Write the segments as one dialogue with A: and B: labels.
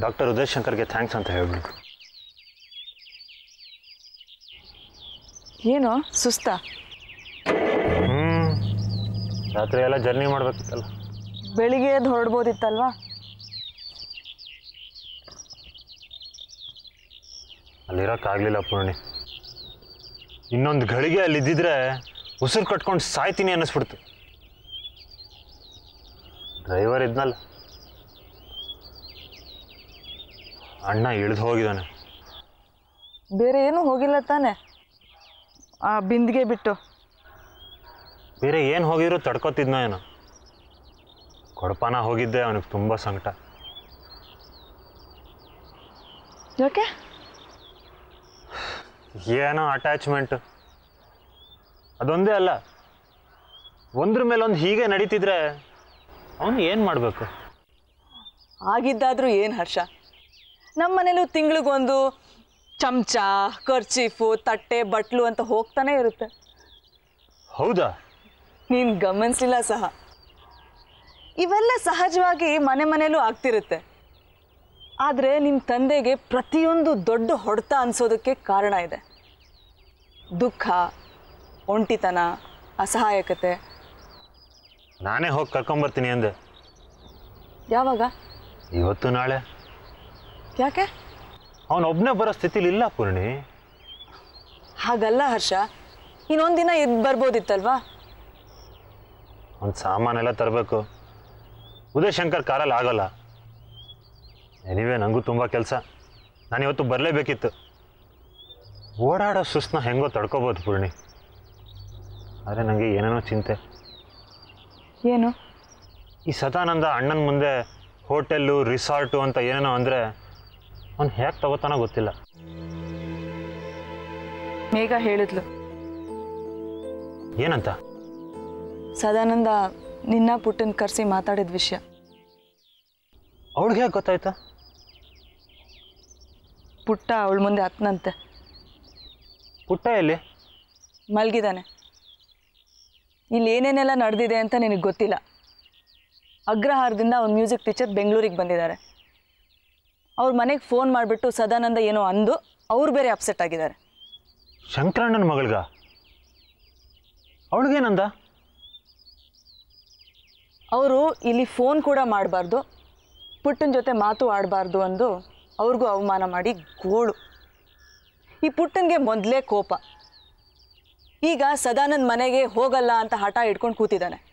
A: Doctor Uday ಶಂಕರ್ಗೆ thanks ಅಂತ ಹೇಳ್ಬಿಡು
B: ಏನೋ? ಸುಸ್ತ?
A: ಹ್ಮ್. ರಾತ್ರಿ ಎಲ್ಲ ಜರ್ನಿ ಮಾಡ್ಬೇಕಿತ್ತಲ್ಲ.
B: ಬೆಳಿಗ್ಗೆ ಎದ್ದು ಹೊರಡ್ಬೋದಿತ್ತಲ್ವಾ?
A: ಅಲ್ಲಿರೋಕ್ಕಾಗಲಿಲ್ಲ ಪೂರ್ಣಿ. ಇನ್ನೊಂದು ಗಳಿಗೆ ಅಲ್ಲಿ ಇದ್ದಿದ್ರೆ ಉಸಿರು ಕಟ್ಕೊಂಡು ಸಾಯ್ತೀನಿ ಅನ್ನಿಸ್ಬಿಡ್ತು. ಡ್ರೈವರ್ ಇದ್ನಲ್ಲ. ಅಣ್ಣ ಇಳಿದು ಹೋಗಿದ್ದಾನೆ.
B: ಬೇರೆ ಏನೂ ಹೋಗಿಲ್ಲ ತಾನೆ? ಆ ಬಿಂದಿಗೆ ಬಿಟ್ಟು.
A: ಬೇರೆ ಏನು ಹೋಗಿದ್ರು ತಡ್ಕೊತಿದ್ನ ಏನೋ. ಕೊಡಪಾನ ಹೋಗಿದ್ದೆ ಅವನಿಗೆ ತುಂಬ ಸಂಕಟ.
B: ಯಾಕೆ?
A: ಏನೋ ಅಟ್ಯಾಚ್ಮೆಂಟ್ ಅದೊಂದೇ ಅಲ್ಲ ಒಂದ್ರ ಮೇಲೊಂದು ಹೀಗೆ ನಡೀತಿದ್ರೆ ಅವನು ಏನು ಮಾಡಬೇಕು?
B: ಆಗಿದ್ದಾದರೂ ಏನು ಹರ್ಷ? ನಮ್ಮ ಮನೇಲೂ ತಿಂಗಳಿಗೊಂದು ಚಮಚ ಕರ್ಚೀಫು ತಟ್ಟೆ ಬಟ್ಲು ಅಂತ ಹೋಗ್ತಾನೆ ಇರುತ್ತೆ.
A: ಹೌದಾ?
B: ನೀನು ಗಮನಿಸಲಿಲ್ಲ ಸಹ. ಇವೆಲ್ಲ ಸಹಜವಾಗಿ ಮನೆ ಮನೇಲೂ ಆಗ್ತಿರುತ್ತೆ. ಆದರೆ ನಿಮ್ಮ ತಂದೆಗೆ ಪ್ರತಿಯೊಂದು ದೊಡ್ಡ ಹೊಡೆತ ಅನಿಸೋದಕ್ಕೆ ಕಾರಣ ಇದೆ. ದುಃಖ ಒಂಟಿತನ ಅಸಹಾಯಕತೆ.
A: ನಾನೇ ಹೋಗಿ ಕರ್ಕೊಂಬರ್ತೀನಿ ಅಂದೆ.
B: ಯಾವಾಗ?
A: ಇವತ್ತು ನಾಳೆ.
B: ಯಾಕೆ?
A: ಅವನೊಬ್ಬನೇ ಬರೋ ಸ್ಥಿತಿಲಿ ಇಲ್ಲ ಪೂರ್ಣಿ.
B: ಹಾಗಲ್ಲ ಹರ್ಷ. ಇನ್ನೊಂದು ದಿನ ಎದ್ದು ಬರ್ಬೋದಿತ್ತಲ್ವಾ?
A: ಒಂದು ಸಾಮಾನೆಲ್ಲ ತರಬೇಕು. ಉದಯ್ ಶಂಕರ್ ಕಾರಲ್ಲಿ ಆಗೋಲ್ಲ. ಎನಿವೆ ನನಗೂ ತುಂಬ ಕೆಲಸ. ನಾನು ಇವತ್ತು ಬರಲೇಬೇಕಿತ್ತು. ಓಡಾಡೋ ಸುಸ್ನ ಹೆಂಗೋ ತಡ್ಕೋಬೋದು ಪೂರ್ಣಿ. ಆದರೆ ನನಗೆ ಏನೇನೋ ಚಿಂತೆ.
B: ಏನು?
A: ಈ ಸದಾನಂದ ಅಣ್ಣನ ಮುಂದೆ ಹೋಟೆಲ್ಲು ರಿಸಾರ್ಟು ಅಂತ ಏನೇನೋ ಅಂದರೆ ಅವ್ನು ಹೇಗ್ ತಗೋತಾನ ಗೊತ್ತಿಲ್ಲ.
B: ಮೇಘ ಹೇಳಿದ್ಲು.
A: ಏನಂತ?
B: ಸದಾನಂದ ನಿನ್ನ ಪುಟ್ಟನ್ ಕರೆಸಿ ಮಾತಾಡಿದ ವಿಷಯ.
A: ಅವಳಿಗೆ ಹೇಗೆ ಗೊತ್ತಾಯ್ತಾ?
B: ಪುಟ್ಟ ಅವಳ ಮುಂದೆ ಹತ್ತನಂತೆ
A: ಪುಟ್ಟ ಎಲ್ಲಿ?
B: ಮಲ್ಗಿದಾನೆ. ಇಲ್ಲಿ ಏನೇನೆಲ್ಲ ನಡೆದಿದೆ ಅಂತ ನಿನಗೆ ಗೊತ್ತಿಲ್ಲ. ಅಗ್ರಹಾರದಿಂದ ಅವ್ನ ಮ್ಯೂಸಿಕ್ ಟೀಚರ್ ಬೆಂಗಳೂರಿಗೆ ಬಂದಿದ್ದಾರೆ. ಅವ್ರ ಮನೆಗೆ ಫೋನ್ ಮಾಡಿಬಿಟ್ಟು ಸದಾನಂದ ಏನೋ ಅಂದು ಅವ್ರು ಬೇರೆ ಅಪ್ಸೆಟ್ ಆಗಿದ್ದಾರೆ.
A: ಶಂಕರಣ್ಣನ ಮಗಳಿಗ? ಅವಳಿಗೇನಂದ?
B: ಅವರು ಇಲ್ಲಿ ಫೋನ್ ಕೂಡ ಮಾಡಬಾರ್ದು ಪುಟ್ಟನ ಜೊತೆ ಮಾತು ಆಡಬಾರ್ದು ಅಂದು ಅವ್ರಿಗೂ ಅವಮಾನ ಮಾಡಿ ಗೋಳು. ಈ ಪುಟ್ಟನಿಗೆ ಮೊದಲೇ ಕೋಪ. ಈಗ ಸದಾನಂದ ಮನೆಗೆ ಹೋಗಲ್ಲ ಅಂತ ಹಠ ಇಟ್ಕೊಂಡು ಕೂತಿದ್ದಾನೆ.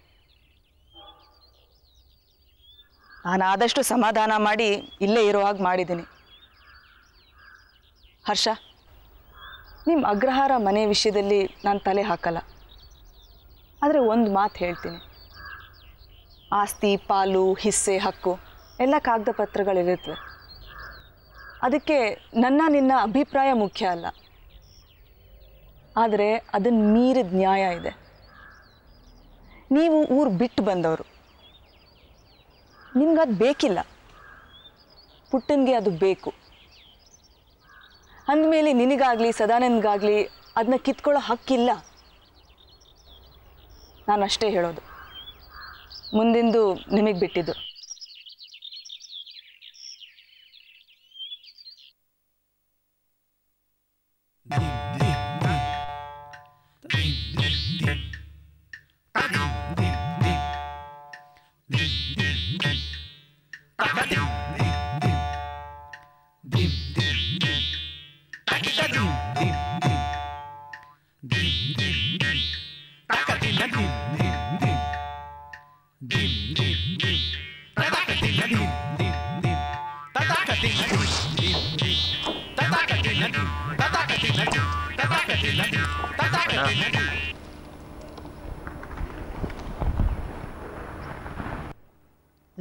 B: ನಾನು ಆದಷ್ಟು ಸಮಾಧಾನ ಮಾಡಿ ಇಲ್ಲೇ ಇರೋ ಹಾಗೆ ಮಾಡಿದ್ದೀನಿ. ಹರ್ಷ ನಿಮ್ಮ ಅಗ್ರಹಾರ ಮನೆ ವಿಷಯದಲ್ಲಿ ನಾನು ತಲೆ ಹಾಕಲ್ಲ. ಆದರೆ ಒಂದು ಮಾತು ಹೇಳ್ತೀನಿ. ಆಸ್ತಿ, ಪಾಲು, ಹಿಸ್ಸೆ, ಹಕ್ಕು ಎಲ್ಲ ಕಾಗದ ಪತ್ರಗಳಿರುತ್ತವೆ ಅದಕ್ಕೆ ನನ್ನ ನಿನ್ನ ಅಭಿಪ್ರಾಯ ಮುಖ್ಯ ಅಲ್ಲ. ಆದರೆ ಅದನ್ನು ಮೀರಿದ ನ್ಯಾಯ ಇದೆ. ನೀವು ಊರು ಬಿಟ್ಟು ಬಂದವರು. ನಿಮ್ಗೆ ಅದು ಬೇಕಿಲ್ಲ. ಪುಟ್ಟನಿಗೆ ಅದು ಬೇಕು. ಅಂದಮೇಲೆ ನಿನಗಾಗಲಿ, ಸದಾನಂದ್ಗಾಗಲಿ ಅದನ್ನ ಕಿತ್ಕೊಳ್ಳೋ ಹಕ್ಕಿಲ್ಲ. ನಾನು ಅಷ್ಟೇ ಹೇಳೋದು. ಮುಂದಿಂದು ನಿಮಗೆ ಬಿಟ್ಟಿದ್ದು.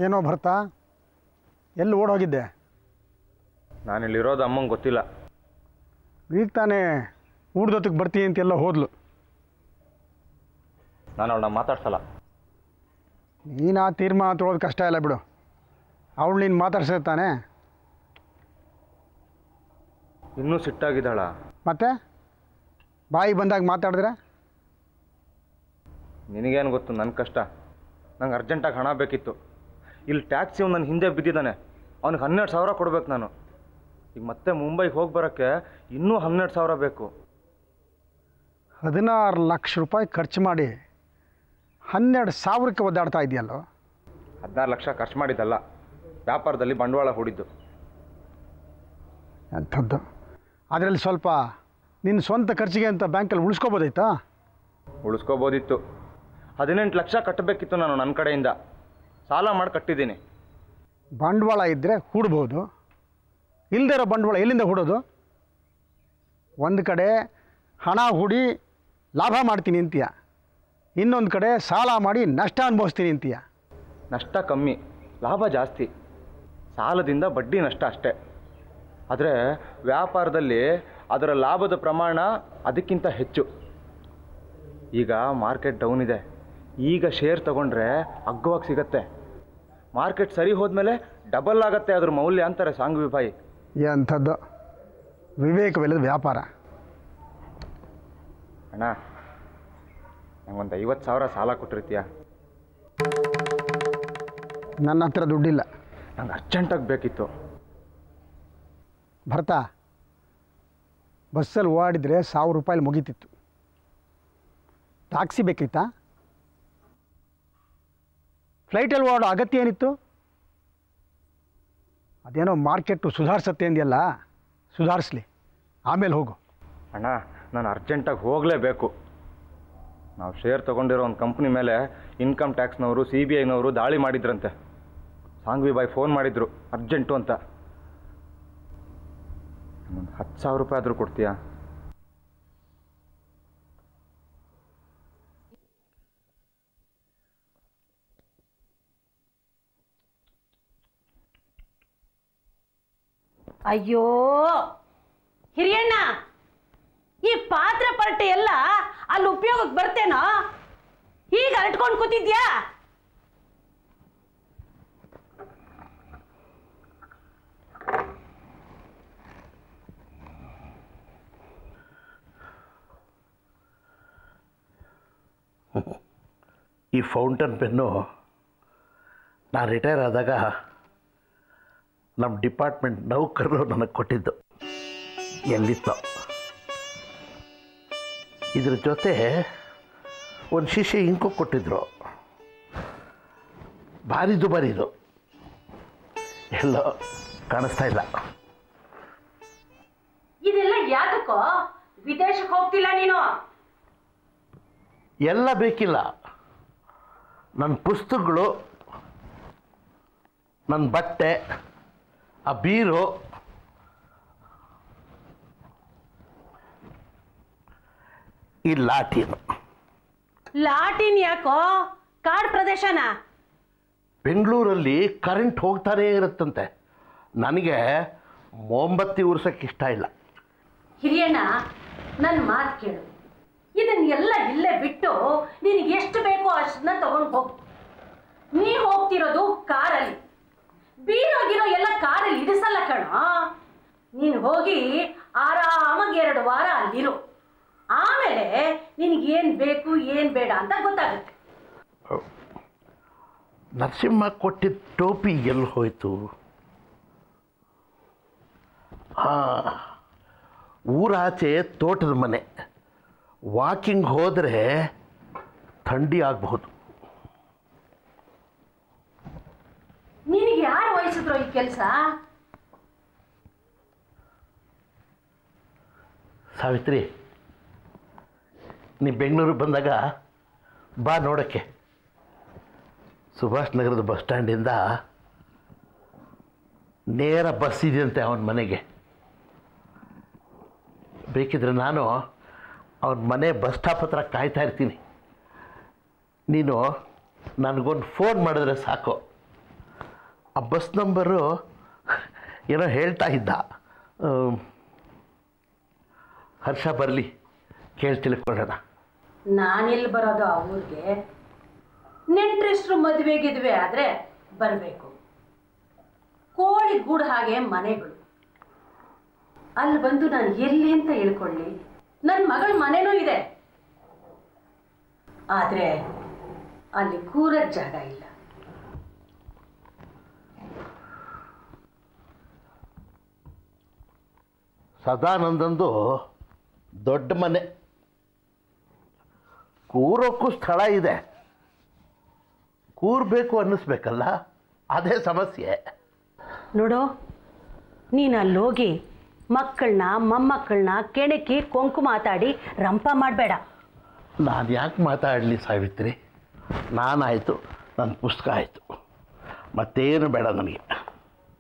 C: ಏನೋ ಭರ್ತಾ? ಎಲ್ಲಿ ಓಡೋಗಿದ್ದೆ?
D: ನಾನಿಲ್ಲಿರೋದು ಅಮ್ಮಂಗೆ ಗೊತ್ತಿಲ್ಲ.
C: ಈಗ ತಾನೇ ಊಟದೊತ್ತಿಗೆ ಬರ್ತೀನಿ ಅಂತೆಲ್ಲ ಹೋದ್ಲು.
D: ನಾನು ಅವಳನ್ನ ಮಾತಾಡ್ಸಲ್ಲ.
C: ನೀನು ಆ ತೀರ್ಮಾನ ತೊಗೊಳೋದು ಕಷ್ಟ ಇಲ್ಲ ಬಿಡು. ಅವಳು ನೀನು ಮಾತಾಡ್ಸೇ ತಾನೆ?
D: ಇನ್ನೂ ಸಿಟ್ಟಾಗಿದ್ದಾಳ.
C: ಮತ್ತೆ? ಬಾಯಿ ಬಂದಾಗ ಮಾತಾಡಿದ್ರೆ?
D: ನಿನಗೇನು ಗೊತ್ತು ನನ್ನ ಕಷ್ಟ. ನಂಗೆ ಅರ್ಜೆಂಟಾಗಿ ಹಣ ಬೇಕಿತ್ತು. ಇಲ್ಲಿ ಟ್ಯಾಕ್ಸಿ ನನ್ನ ಹಿಂದೆ ಬಿದ್ದಿದ್ದಾನೆ. ಅವ್ನಿಗೆ ಹನ್ನೆರಡು ಸಾವಿರ ಕೊಡ್ಬೇಕು ನಾನು. ಈಗ ಮತ್ತೆ ಮುಂಬೈಗೆ ಹೋಗಿ ಬರೋಕ್ಕೆ ಇನ್ನೂ ಹನ್ನೆರಡು ಸಾವಿರ ಬೇಕು.
C: ಹದಿನಾರು ಲಕ್ಷ ರೂಪಾಯಿ ಖರ್ಚು ಮಾಡಿ ಹನ್ನೆರಡು ಸಾವಿರಕ್ಕೆ ಒದ್ದಾಡ್ತಾ ಇದೆಯಲ್ಲೋ
D: ಹದಿನಾರು ಲಕ್ಷ ಖರ್ಚು ಮಾಡಿದ್ದಲ್ಲ ವ್ಯಾಪಾರದಲ್ಲಿ ಬಂಡವಾಳ ಹೂಡಿದ್ದು.
C: ಅಂಥದ್ದು. ಅದರಲ್ಲಿ ಸ್ವಲ್ಪ ನಿನ್ನ ಸ್ವಂತ ಖರ್ಚಿಗೆ ಅಂತ ಬ್ಯಾಂಕಲ್ಲಿ ಉಳಿಸ್ಕೋಬೋದಾಯ್ತಾ?
D: ಉಳಿಸ್ಕೋಬೋದಿತ್ತು. ಹದಿನೆಂಟು ಲಕ್ಷ ಕಟ್ಟಬೇಕಿತ್ತು ನಾನು ನನ್ನ ಕಡೆಯಿಂದ. ಸಾಲ ಮಾಡಿ ಕಟ್ಟಿದ್ದೀನಿ.
C: ಬಂಡವಾಳ ಇದ್ದರೆ ಹೂಡ್ಬೋದು. ಇಲ್ಲದೇ ಇರೋ ಬಂಡವಾಳ ಎಲ್ಲಿಂದ ಹೂಡೋದು? ಒಂದು ಕಡೆ ಹಣ ಹೂಡಿ ಲಾಭ ಮಾಡ್ತೀನಿ ಅಂತೀಯ. ಇನ್ನೊಂದು ಕಡೆ ಸಾಲ ಮಾಡಿ ನಷ್ಟ ಅನುಭವಿಸ್ತೀನಿ ಅಂತೀಯ.
D: ನಷ್ಟ ಕಮ್ಮಿ ಲಾಭ ಜಾಸ್ತಿ. ಸಾಲದಿಂದ ಬಡ್ಡಿ ನಷ್ಟ ಅಷ್ಟೇ. ಆದರೆ ವ್ಯಾಪಾರದಲ್ಲಿ ಅದರ ಲಾಭದ ಪ್ರಮಾಣ ಅದಕ್ಕಿಂತ ಹೆಚ್ಚು. ಈಗ ಮಾರ್ಕೆಟ್ ಡೌನ್ ಇದೆ. ಈಗ ಶೇರ್ ತಗೊಂಡ್ರೆ ಅಗ್ಗವಾಗಿ ಸಿಗತ್ತೆ. ಮಾರ್ಕೆಟ್ ಸರಿ ಹೋದ್ಮೇಲೆ ಡಬಲ್ ಆಗತ್ತೆ ಅದ್ರ ಮೌಲ್ಯ ಅಂತಾರೆ ಸಾಂಗ್ವಿ ಬಾಯಿ.
C: ಎಂಥದ್ದು ವಿವೇಕವಿಲ್ಲದ ವ್ಯಾಪಾರ.
D: ಅಣ್ಣ ನಂಗೊಂದು ಐವತ್ತು ಸಾವಿರ ಸಾಲ ಕೊಟ್ಟಿರ್ತೀಯ?
C: ನನ್ನ ಹತ್ರ ದುಡ್ಡಿಲ್ಲ.
D: ನಂಗೆ ಅರ್ಜೆಂಟಾಗಿ ಬೇಕಿತ್ತು.
C: ಬರ್ತಾ ಬಸ್ಸಲ್ಲಿ ಓಡಾಡಿದರೆ ಸಾವಿರ ರೂಪಾಯಿ ಮುಗೀತಿತ್ತು. ಟ್ಯಾಕ್ಸಿ ಬೇಕಿತ್ತಾ? ಫ್ಲೈಟಲ್ಲಿ ಓಡೋ ಅಗತ್ಯ ಏನಿತ್ತು? ಅದೇನೋ ಮಾರ್ಕೆಟು ಸುಧಾರಿಸತ್ತೆ ಅಂದ್ಯಲ್ಲ? ಸುಧಾರಿಸ್ಲಿ. ಆಮೇಲೆ ಹೋಗು.
D: ಅಣ್ಣ, ನಾನು ಅರ್ಜೆಂಟಾಗಿ ಹೋಗಲೇಬೇಕು. ನಾವು ಶೇರ್ ತೊಗೊಂಡಿರೋ ಒಂದು ಕಂಪ್ನಿ ಮೇಲೆ ಇನ್ಕಮ್ ಟ್ಯಾಕ್ಸ್ನವರು, ಸಿ ಬಿ ಐನವರು ದಾಳಿ ಮಾಡಿದ್ರಂತೆ. ಸಾಂಗ್ವಿ ಬಾಯ್ ಫೋನ್ ಮಾಡಿದ್ರು, ಅರ್ಜೆಂಟು ಅಂತ. ಹತ್ತು ಸಾವಿರ ರೂಪಾಯಿ ಆದರೂ ಕೊಡ್ತೀಯಾ?
E: ಅಯ್ಯೋ, ಹಿರಿಯಣ್ಣ, ಈ ಪಾತ್ರೆ ಪರಟೆ ಎಲ್ಲ ಅಲ್ಲಿ ಉಪಯೋಗಕ್ಕೆ ಬರ್ತೇನೋ? ಈಗ ಅರಟ್ಕೊಂಡು ಕೂತಿದ್ಯಾ?
F: ಈ ಫೌಂಟನ್ ಪೆನ್ನು ನಾನು ರಿಟೈರ್ ಆದಾಗ ನಮ್ಮ ಡಿಪಾರ್ಟ್ಮೆಂಟ್ ನೌಕರರು ನನಗೆ ಕೊಟ್ಟಿದ್ದು. ಎಲ್ಲಿತ್ತು ಇದ್ರ ಜೊತೆ ಒಂದು ಶಿಷ್ಯ ಇಂಕು ಕೊಟ್ಟಿದ್ರು. ಭಾರಿ ದುಬಾರಿದು ಎಲ್ಲ ಕಾಣಿಸ್ತಾ ಇಲ್ಲ.
E: ಇದೆಲ್ಲ ಯಾತಕ್ಕೋ ವಿದೇಶಕ್ಕೆ ಹೋಗ್ತಿಲ್ಲ ನೀನು?
F: ಎಲ್ಲ ಬೇಕಿಲ್ಲ. ನನ್ನ ಪುಸ್ತಕಗಳು ನನ್ನ ಬಟ್ಟೆ ಆ ಬೀರು ಈ ಲಾಟಿನ್.
E: ಲಾಟಿನ್ ಯಾಕೋ? ಕಾಡ್ ಪ್ರದೇಶನ?
F: ಬೆಂಗಳೂರಲ್ಲಿ ಕರೆಂಟ್ ಹೋಗ್ತಾನೇ ಇರುತ್ತಂತೆ. ನನಗೆ ಮೊಂಬತ್ತಿ ಉರ್ಸಕ್ಕೆ ಇಷ್ಟ ಇಲ್ಲ.
E: ಹಿರಿಯಣ್ಣ ನನ್ನ ಮಾತು ಕೇಳು. ಇದನ್ನೆಲ್ಲ ಇಲ್ಲೇ ಬಿಟ್ಟು ನಿನಗೆ ಎಷ್ಟು ಬೇಕೋ ಅಷ್ಟನ್ನ ತಗೊಂಡು ಹೋಗು. ನೀ ಹೋಗ್ತಿರೋದು ಕಾರಲ್ಲಿ. ಬೀರೋಗಿರೋ ಎಲ್ಲ ಕಾರಲ್ಲಿ ಇಡಿಸಲ್ಲ ಕಣ. ನೀನು ಹೋಗಿ ಆರಾಮಾಗಿ ಎರಡು ವಾರ ಅಲ್ಲಿರು. ಆಮೇಲೆ ನಿನಗೇನು ಬೇಕು, ಏನು ಬೇಡ ಅಂತ ಗೊತ್ತಾಗುತ್ತೆ.
F: ನರಸಿಂಹ ಕೊಟ್ಟಿದ್ದ ಟೋಪಿ ಎಲ್ಲಿ ಹೋಯ್ತು? ಹಾಂ, ಊರಾಚೆ ತೋಟದ ಮನೆ. ವಾಕಿಂಗ್ ಹೋದರೆ ಥಂಡಿ ಆಗಬಹುದು
E: ನಿನಗೆ ಯಾರು ವಹಿಸಿದ್ರು ಈ ಕೆಲಸ?
F: ಸಾವಿತ್ರಿ, ನೀ ಬೆಂಗಳೂರಿಗೆ ಬಂದಾಗ ಬಾ ನೋಡೋಕ್ಕೆ. ಸುಭಾಷ್ ನಗರದ ಬಸ್ ಸ್ಟ್ಯಾಂಡಿಂದ ನೇರ ಬಸ್ ಇದೆಯಂತೆ ಅವನ ಮನೆಗೆ. ಬೇಕಿದ್ರೆ ನಾನು ಅವನ ಮನೆ ಬಸ್ ಸ್ಟಾಪ್ ಹತ್ರ ಕಾಯ್ತಾ ಇರ್ತೀನಿ. ನೀನು ನನಗೊಂದು ಫೋನ್ ಮಾಡಿದ್ರೆ ಸಾಕು. ಆ ಬಸ್ ನಂಬರು ಏನೋ ಹೇಳ್ತಾ ಇದ್ದ. ಹರ್ಷ ಬರಲಿ, ಕೇಳಿ ತಿಳ್ಕೊಳ್ಳೋಣ.
E: ನಾನೆಲ್ಲಿ ಬರೋದು ಅವ್ರಿಗೆ ಊರಿಗೆ. ಮದುವೆಗಿದ್ವಿ ಮದುವೆ ಗಿದ್ವೆ ಆದರೆ ಬರಬೇಕು. ಕೋಳಿ ಗೂಡು ಹಾಗೆ ಮನೆಗಳು. ಅಲ್ಲಿ ಬಂದು ನಾನು ಎಲ್ಲಿ ಅಂತ ಹೇಳ್ಕೊಳ್ಳಿ. ನನ್ನ ಮಗಳ ಮನೆನೂ ಇದೆ. ಆದರೆ ಅಲ್ಲಿ ಕೂರ ಜಾಗ ಇಲ್ಲ.
F: ಸದಾನಂದಂದು ದೊಡ್ಡ ಮನೆ. ಕೂರೋಕ್ಕೂ ಸ್ಥಳ ಇದೆ. ಕೂರಬೇಕು ಅನ್ನಿಸ್ಬೇಕಲ್ಲ? ಅದೇ ಸಮಸ್ಯೆ.
E: ನೋಡು ನೀನು ಅಲ್ಲೋಗಿ ಮಕ್ಕಳನ್ನ ಮೊಮ್ಮಕ್ಕಳನ್ನ ಕೆಣಕಿ ಕೊಂಕು ಮಾತಾಡಿ ರಂಪ ಮಾಡಬೇಡ.
F: ನಾನು ಯಾಕೆ ಮಾತಾಡಲಿ ಸಾವಿತ್ರಿ? ನಾನಾಯಿತು ನನ್ನ ಪುಸ್ತಕ ಆಯಿತು. ಮತ್ತೇನು ಬೇಡ ನನಗೆ.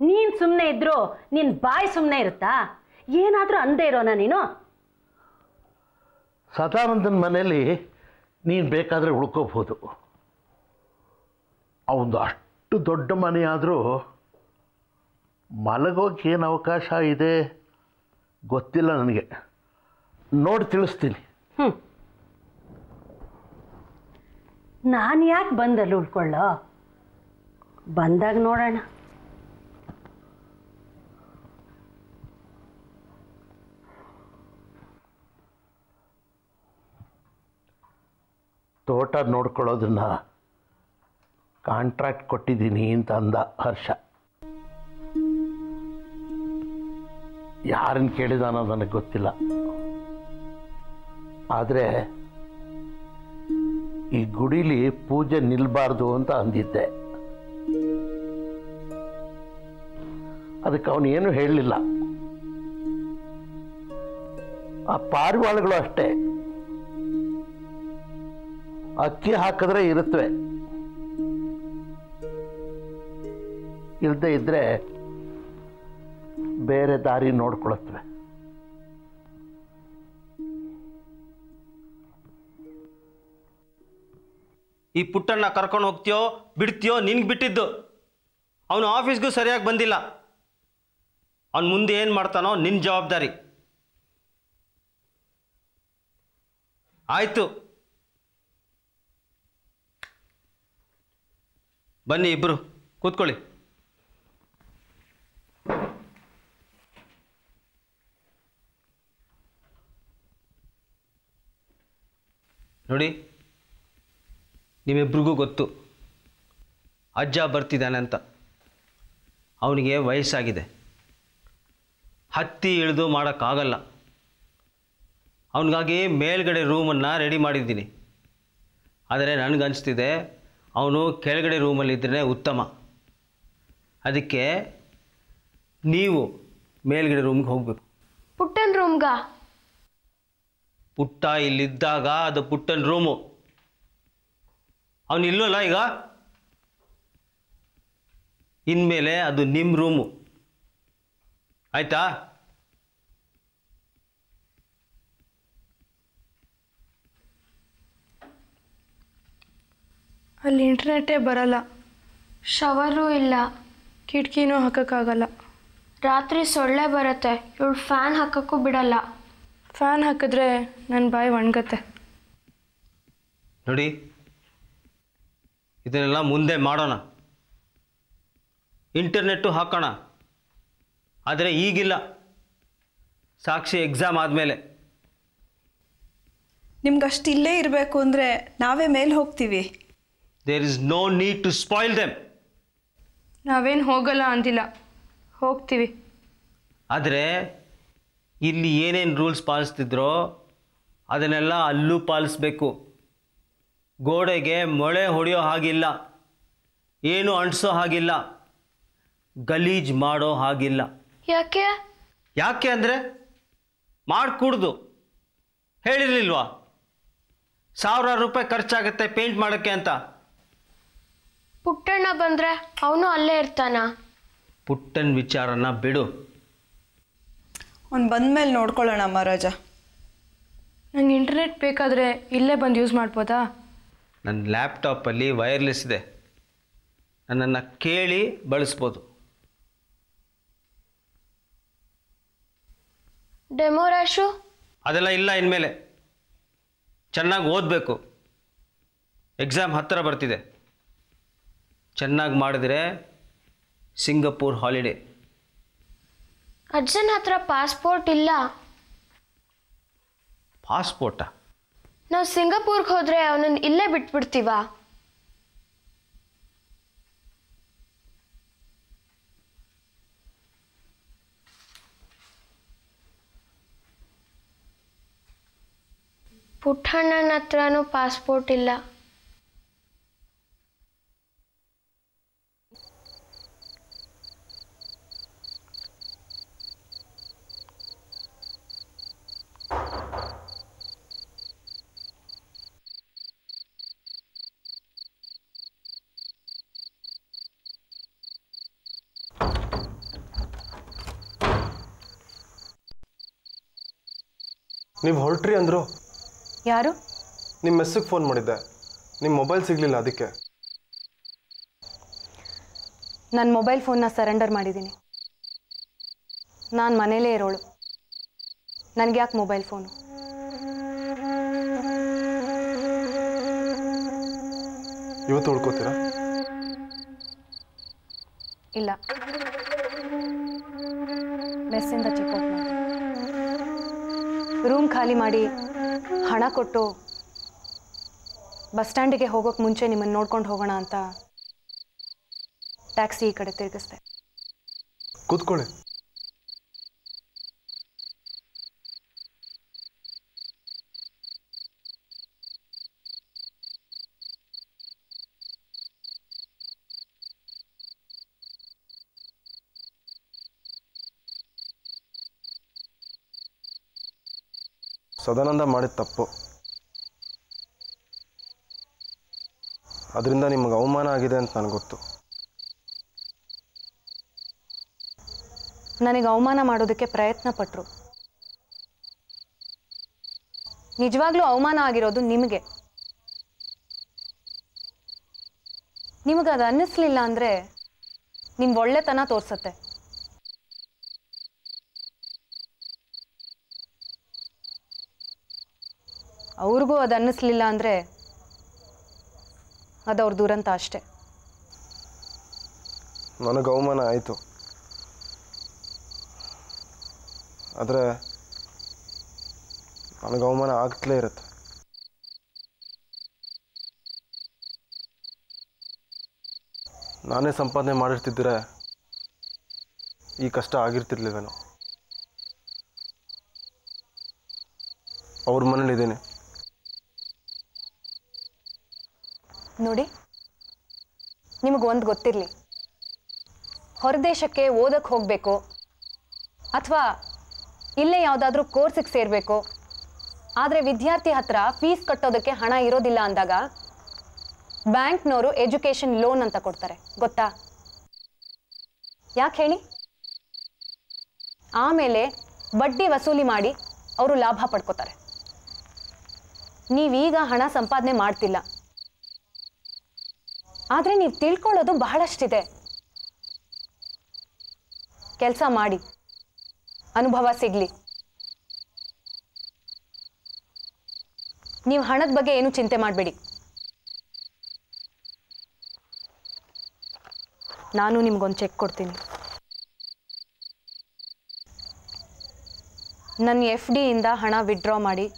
E: ನೀನು ಸುಮ್ಮನೆ ಇದ್ರು ನಿನ್ನ ಬಾಯಿ ಸುಮ್ಮನೆ ಇರುತ್ತಾ? ಏನಾದರೂ ಅಂದೇ ಇರೋನ ನೀನು?
F: ಸದಾನಂದನ ಮನೆಯಲ್ಲಿ ನೀನು ಬೇಕಾದರೆ ಉಳ್ಕೋಬೋದು ಅವನು ಅಷ್ಟು ದೊಡ್ಡ ಮನೆಯಾದರೂ ಆದರೂ ಮಲಗೋಕೆ ಏನು ಅವಕಾಶ ಇದೆ ಗೊತ್ತಿಲ್ಲ ನನಗೆ. ನೋಡಿ ತಿಳಿಸ್ತೀನಿ.
E: ಹ್ಞೂ ನಾನು ಯಾಕೆ ಬಂದಲ್ಲಿ ಉಳ್ಕೊಳ್ಳೋ? ಬಂದಾಗ ನೋಡೋಣ.
F: ತೋಟ ನೋಡ್ಕೊಳ್ಳೋದನ್ನ ಕಾಂಟ್ರಾಕ್ಟ್ ಕೊಟ್ಟಿದ್ದೀನಿ ಅಂತ ಅಂದ ಹರ್ಷ. ಯಾರನ್ನು ಕೇಳಿದಾನೋ ನನಗೆ ಗೊತ್ತಿಲ್ಲ. ಆದರೆ ಈ ಗುಡಿಲಿ ಪೂಜೆ ನಿಲ್ಬಾರ್ದು ಅಂತ ಅಂದಿದ್ದೆ. ಅದಕ್ಕೆ ಅವನು ಏನು ಹೇಳಲಿಲ್ಲ ಆ ಪಾರಿವಾಳಗಳು ಅಷ್ಟೇ. ಅಕ್ಕಿ ಹಾಕಿದ್ರೆ ಇರುತ್ತವೆ. ಇಲ್ಲದೆ ಇದ್ರೆ ಬೇರೆ ದಾರಿ ನೋಡ್ಕೊಳತ್ವೆ.
G: ಈ ಪುಟ್ಟಣ್ಣ ಕರ್ಕೊಂಡು ಹೋಗ್ತೀಯೋ, ಬಿಡ್ತೀಯೋ ನಿನ್ಗೆ ಬಿಟ್ಟಿದ್ದು. ಅವನು ಆಫೀಸ್ಗೂ ಸರಿಯಾಗಿ ಬಂದಿಲ್ಲ. ಅವನು ಮುಂದೆ ಏನು ಮಾಡ್ತಾನೋ ನಿನ್ನ ಜವಾಬ್ದಾರಿ. ಆಯಿತು. ಬನ್ನಿ ಇಬ್ಬರು ಕೂತ್ಕೊಳ್ಳಿ. ನೋಡಿ, ನಿಮ್ಮಿಬ್ರಿಗೂ ಗೊತ್ತು. ಅಜ್ಜ ಬರ್ತಿದ್ದಾನೆ ಅಂತ. ಅವನಿಗೆ ವಯಸ್ಸಾಗಿದೆ. ಹತ್ತಿ ಇಳಿದು ಮಾಡೋಕ್ಕಾಗಲ್ಲ. ಅವನಿಗಾಗಿ ಮೇಲ್ಗಡೆ ರೂಮನ್ನು ರೆಡಿ ಮಾಡಿದ್ದೀನಿ. ಆದರೆ ನನಗನ್ನಿಸ್ತಿದೆ ಅವನು ಕೆಳಗಡೆ ರೂಮಲ್ಲಿದ್ದರೆ ಉತ್ತಮ. ಅದಕ್ಕೆ ನೀವು ಮೇಲ್ಗಡೆ ರೂಮ್ಗೆ ಹೋಗಬೇಕು.
H: ಪುಟ್ಟನ್ ರೂಮ್ಗ
G: ಪುಟ್ಟ ಇಲ್ಲಿದ್ದಾಗ ಅದು ಪುಟ್ಟನ್ ರೂಮು ಅವನು ಇಲ್ಲಲ್ಲ ಈಗ? ಇನ್ಮೇಲೆ ಅದು ನಿಮ್ಮ ರೂಮು ಆಯ್ತಾ?
H: ಅಲ್ಲಿ ಇಂಟರ್ನೆಟ್ಟೇ ಬರಲ್ಲ. ಶವರೂ ಇಲ್ಲ. ಕಿಟಕಿನೂ ಹಾಕೋಕ್ಕಾಗಲ್ಲ. ರಾತ್ರಿ ಸೊಳ್ಳೆ ಬರುತ್ತೆ. ಇವಳು ಫ್ಯಾನ್ ಹಾಕೋಕ್ಕೂ ಬಿಡಲ್ಲ. ಫ್ಯಾನ್ ಹಾಕಿದ್ರೆ ನನ್ನ ಬಾಯಿ ಒಣಗತ್ತೆ.
G: ನೋಡಿ ಇದನ್ನೆಲ್ಲ ಮುಂದೆ ಮಾಡೋಣ. ಇಂಟರ್ನೆಟ್ಟು ಹಾಕೋಣ. ಆದರೆ ಈಗಿಲ್ಲ. ಸಾಕ್ಷಿ ಎಕ್ಸಾಮ್ ಆದಮೇಲೆ.
I: ನಿಮ್ಗೆ ಅಷ್ಟು ಇಲ್ಲೇ ಇರಬೇಕು ಅಂದರೆ ನಾವೇ ಮೇಲೆ ಹೋಗ್ತೀವಿ.
G: There is no need to spoil them
H: ನಾವೇನು ಹೋಗಲ್ಲ ಅಂದಿಲ್ಲ. ಹೋಗ್ತೀವಿ.
G: ಆದರೆ ಇಲ್ಲಿ ಏನೇನು ರೂಲ್ಸ್ ಪಾಲಿಸ್ತಿದ್ರೋ ಅದನ್ನೆಲ್ಲ ಅಲ್ಲೂ ಪಾಲಿಸ್ಬೇಕು. ಗೋಡೆಗೆ ಮೊಳೆ ಹೊಡೆಯೋ ಹಾಗಿಲ್ಲ. ಏನು ಅಂಟಿಸೋ ಹಾಗಿಲ್ಲ. ಗಲೀಜ್ ಮಾಡೋ ಹಾಗಿಲ್ಲ.
H: ಯಾಕೆ?
G: ಯಾಕೆ ಅಂದರೆ ಮಾಡಿಕೂಡ್ದು. ಹೇಳಿರ್ಲಿಲ್ವಾ? ಸಾವಿರಾರು ರೂಪಾಯಿ ಖರ್ಚಾಗುತ್ತೆ ಪೇಂಟ್ ಮಾಡೋಕ್ಕೆ ಅಂತ.
H: ಪುಟ್ಟಣ್ಣ ಬಂದರೆ ಅವನು ಅಲ್ಲೇ ಇರ್ತಾನ?
G: ಪುಟ್ಟನ್ ವಿಚಾರನ ಬಿಡು.
I: ಅವ್ನು ಬಂದಮೇಲೆ ನೋಡ್ಕೊಳ್ಳೋಣ ಮಹಾರಾಜ.
H: ನಂಗೆ ಇಂಟರ್ನೆಟ್ ಬೇಕಾದರೆ ಇಲ್ಲೇ ಬಂದು ಯೂಸ್ ಮಾಡ್ಬೋದಾ?
G: ನನ್ನ ಲ್ಯಾಪ್ಟಾಪಲ್ಲಿ ವೈರ್ಲೆಸ್ ಇದೆ. ನನ್ನನ್ನು ಕೇಳಿ ಬಳಸ್ಬೋದು.
H: ಡೆಮೋ ರ್ಯಾಶು
G: ಅದೆಲ್ಲ ಇಲ್ಲ ಇನ್ಮೇಲೆ. ಚೆನ್ನಾಗಿ ಓದಬೇಕು. ಎಕ್ಸಾಮ್ ಹತ್ತಿರ ಬರ್ತಿದೆ. ಚೆನ್ನಾಗಿ ಮಾಡಿದ್ರೆ ಸಿಂಗಪೂರ್ ಹಾಲಿಡೇ.
H: ಅಜ್ಜನ ಹತ್ರ ಪಾಸ್ಪೋರ್ಟ್ ಇಲ್ಲ.
G: ಪಾಸ್ಪೋರ್ಟಾ?
H: ನಾವು ಸಿಂಗಪೂರ್ಗೆ ಹೋದರೆ ಅವನನ್ನು ಇಲ್ಲೇ ಬಿಟ್ಬಿಡ್ತೀವಾ? ಪುಟ್ಟಣ್ಣನ ಹತ್ರನೂ ಪಾಸ್ಪೋರ್ಟ್ ಇಲ್ಲ.
J: ನೀವು ಹೊರಟ್ರಿ ಅಂದರು.
I: ಯಾರು?
J: ನಿಮ್ಮ ಮೆಸ್ಸಿಗೆ ಫೋನ್ ಮಾಡಿದ್ದೆ. ನಿಮ್ಮ ಮೊಬೈಲ್ ಸಿಗಲಿಲ್ಲ ಅದಕ್ಕೆ.
I: ನನ್ನ ಮೊಬೈಲ್ ಫೋನ್ನ ಸರೆಂಡರ್ ಮಾಡಿದ್ದೀನಿ. ನಾನು ಮನೇಲೇ ಇರೋಳು. ನನಗೆ ಯಾಕೆ ಮೊಬೈಲ್ ಫೋನು?
J: ಇವತ್ತು ಉಳ್ಕೋತೀರಾ?
I: ಇಲ್ಲ. ಮೆಸ್ಸಿಂದ ಚಿಕ್ಕ ರೂಮ್ ಖಾಲಿ ಮಾಡಿ ಹಣ ಕೊಟ್ಟು ಬಸ್ ಸ್ಟ್ಯಾಂಡಿಗೆ ಹೋಗೋಕೆ ಮುಂಚೆ ನಿಮ್ಮನ್ನು ನೋಡ್ಕೊಂಡು ಹೋಗೋಣ ಅಂತ ಟ್ಯಾಕ್ಸಿ ಈ ಕಡೆ ತಿರುಗಿಸ್ದೆ.
J: ಕೂತ್ಕೊಳ್ಳಿ. ಸದಾನಂದ ಮಾಡಿದ ತಪ್ಪು. ಅದರಿಂದ ನಿಮಗೆ ಅವಮಾನ ಆಗಿದೆ ಅಂತ ನನಗೆ ಗೊತ್ತು.
I: ನನಗೆ ಅವಮಾನ ಮಾಡೋದಕ್ಕೆ ಪ್ರಯತ್ನ ಪಟ್ಟರು ನಿಜವಾಗ್ಲೂ ಅವಮಾನ ಆಗಿರೋದು ನಿಮಗೆ. ನಿಮಗೆ ಅದು ಅನ್ನಿಸ್ಲಿಲ್ಲ ಅಂದರೆ ನಿಮ್ಮ ಒಳ್ಳೆತನ ತೋರಿಸತ್ತೆ. ಅವ್ರಿಗೂ ಅದು ಅನ್ನಿಸ್ಲಿಲ್ಲ ಅಂದರೆ ಅದು ಅವ್ರ ದುರಂತ ಅಷ್ಟೇ.
J: ನನಗೆ ಅವಮಾನ ಆಯಿತು. ಆದರೆ ನನಗೆ ಅವಮಾನ ಆಗ್ತಲೇ ಇರುತ್ತೆ. ನಾನೇ ಸಂಪಾದನೆ ಮಾಡಿರ್ತಿದ್ದರೆ ಈ ಕಷ್ಟ ಆಗಿರ್ತಿರ್ಲಿಲ್ವೇನೋ. ಅವ್ರ ಮನೇಲಿದ್ದೀನಿ
I: ನೋಡಿ, ನಿಮಗೆ ಒಂದು ಗೊತ್ತಿರಲಿ. ಹೊರದೇಶಕ್ಕೆ ಓದಕ್ಕೆ ಹೋಗಬೇಕು, ಅಥವಾ ಇಲ್ಲೇ ಯಾವುದಾದ್ರೂ ಕೋರ್ಸಿಗೆ ಸೇರಬೇಕು, ಆದರೆ ವಿದ್ಯಾರ್ಥಿ ಹತ್ರ ಫೀಸ್ ಕಟ್ಟೋದಕ್ಕೆ ಹಣ ಇರೋದಿಲ್ಲ ಅಂದಾಗ ಬ್ಯಾಂಕ್ನವರು ಎಜುಕೇಷನ್ ಲೋನ್ ಅಂತ ಕೊಡ್ತಾರೆ, ಗೊತ್ತಾ? ಯಾಕೆ ಹೇಳಿ? ಆಮೇಲೆ ಬಡ್ಡಿ ವಸೂಲಿ ಮಾಡಿ ಅವರು ಲಾಭ ಪಡ್ಕೋತಾರೆ. ನೀವೀಗ ಹಣ ಸಂಪಾದನೆ ಮಾಡ್ತಿಲ್ಲ. ಆದರೆ ನೀವು ತಿಳ್ಕೊಳ್ಳೋದು ಬಹಳಷ್ಟಿದೆ. ಕೆಲಸ ಮಾಡಿ. ಅನುಭವ ಸಿಗಲಿ. ನೀವು ಹಣದ ಬಗ್ಗೆ ಏನು ಚಿಂತೆ ಮಾಡಬೇಡಿ. ನಾನು ನಿಮ್ಗೊಂದು ಚೆಕ್ ಕೊಡ್ತೀನಿ. ನನ್ನ ಎಫ್ ಡಿಯಿಂದ ಹಣ ವಿಡ್ರಾ ಮಾಡಿ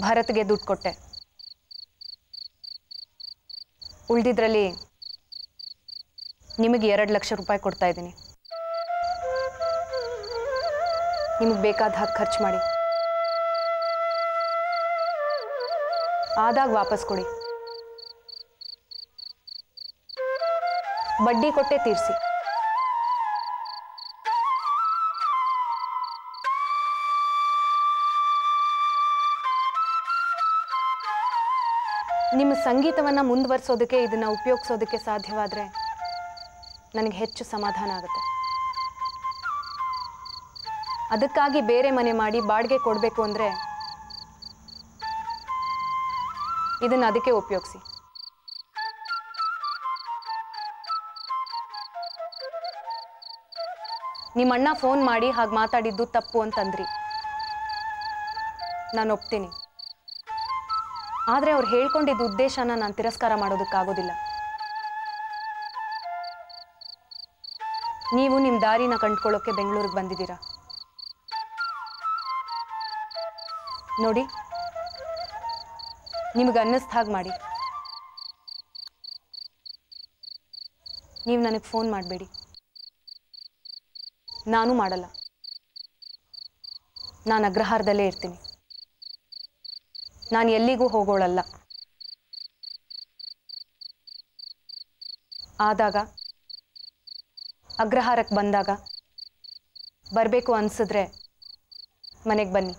I: ಭರತ್ಗೆ ದುಡ್ಡು ಕೊಟ್ಟೆ. ಉಳಿದಿದ್ರಲ್ಲಿ ನಿಮಗೆ ಎರಡು ಲಕ್ಷ ರೂಪಾಯಿ ಕೊಡ್ತಾ ಇದ್ದೀನಿ. ನಿಮಗೆ ಬೇಕಾದ ಹಾಗೆ ಖರ್ಚು ಮಾಡಿ. ಆದಾಗ ವಾಪಸ್ ಕೊಡಿ. ಬಡ್ಡಿ ಕೊಟ್ಟೆ ತೀರಿಸಿ. ನಿಮ್ಮ ಸಂಗೀತವನ್ನು ಮುಂದುವರಿಸೋದಕ್ಕೆ, ಇದನ್ನು ಉಪಯೋಗಿಸೋದಕ್ಕೆ ಸಾಧ್ಯವಾದರೆ ನನಗೆ ಹೆಚ್ಚು ಸಮಾಧಾನ ಆಗುತ್ತೆ. ಅದಕ್ಕಾಗಿ ಬೇರೆ ಮನೆ ಮಾಡಿ ಬಾಡಿಗೆ ಕೊಡಬೇಕು ಅಂದರೆ ಇದನ್ನು ಅದಕ್ಕೆ ಉಪಯೋಗಿಸಿ. ನಿಮ್ಮ ಅಣ್ಣ ಫೋನ್ ಮಾಡಿ ಹಾಗೆ ಮಾತಾಡಿದ್ದು ತಪ್ಪು ಅಂತಂದ್ರಿ. ನಾನು ಒಪ್ತೀನಿ. ಆದರೆ ಅವ್ರು ಹೇಳ್ಕೊಂಡಿದ್ದ ಉದ್ದೇಶನ ನಾನು ತಿರಸ್ಕಾರ ಮಾಡೋದಕ್ಕಾಗೋದಿಲ್ಲ. ನೀವು ನಿಮ್ಮ ದಾರಿನ ಕಂಡ್ಕೊಳ್ಳೋಕೆ ಬೆಂಗಳೂರಿಗೆ ಬಂದಿದ್ದೀರಾ? ನೋಡಿ, ನಿಮಗೆ ಅನ್ನಿಸ್ದ ಹಾಗೆ ಮಾಡಿ. ನೀವು ನನಗೆ ಫೋನ್ ಮಾಡಬೇಡಿ. ನಾನು ಮಾಡಲ್ಲ. ನಾನು ಅಗ್ರಹಾರದಲ್ಲೇ ಇರ್ತೀನಿ. ನಾನು ಎಲ್ಲಿಗೂ ಹೋಗೋಳಲ್ಲ. ಆದಾಗ ಅಗ್ರಹಾರಕ್ಕೆ ಬಂದಾಗ ಬರಬೇಕು ಅನ್ಸಿದ್ರೆ ಮನೆಗೆ ಬನ್ನಿ.